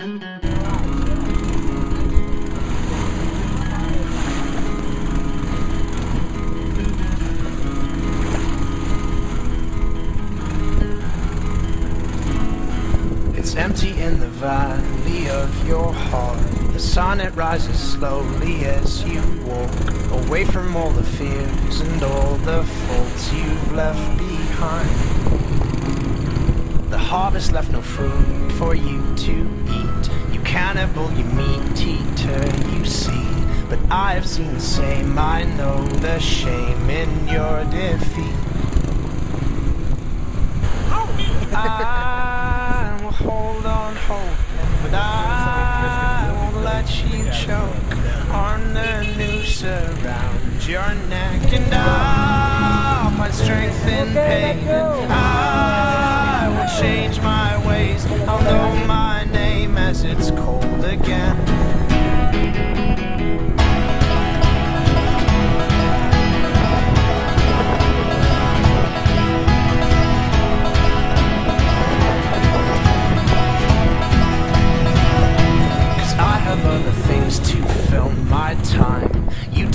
It's empty in the valley of your heart. The sun it rises slowly as you walk away from all the fears and all the faults you've left behind. Harvest left no food for you to eat. You cannibal, you meat eater, you see. But I have seen the same. I know the shame in your defeat. I will hold on hoping, but I won't let you choke on the noose around your neck, and I'll find strength in pain. My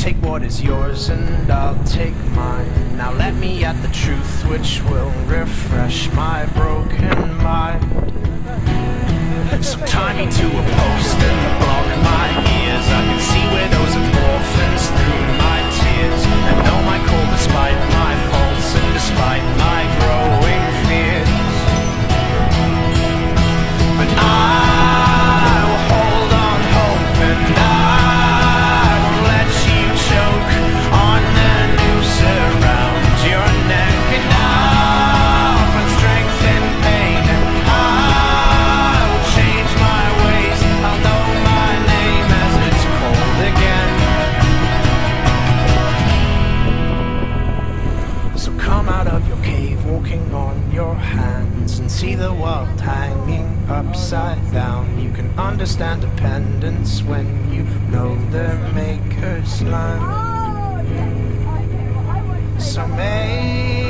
take what is yours and I'll take mine. Now let me at the truth which will refresh my broken mind. So tie me to a post your hands, and see the world hanging upside down. You can understand dependence when you know the maker's land. So make